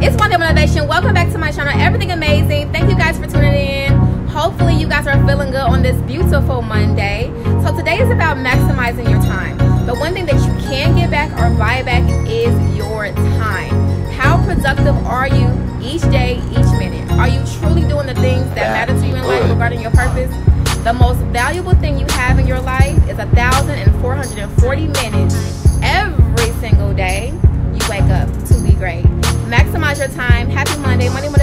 It's Monday Motivation. Welcome back to my channel. Everything Amazyng. Thank you guys for tuning in. Hopefully, you guys are feeling good on this beautiful Monday. So, today is about maximizing your time. The one thing that you can get back or buy back is your time. How productive are you each day, each minute? Are you truly doing the things that matter to you in life regarding your purpose? The most valuable thing you have in your life is 1,440 minutes your time. Happy Monday, Monday Motivation.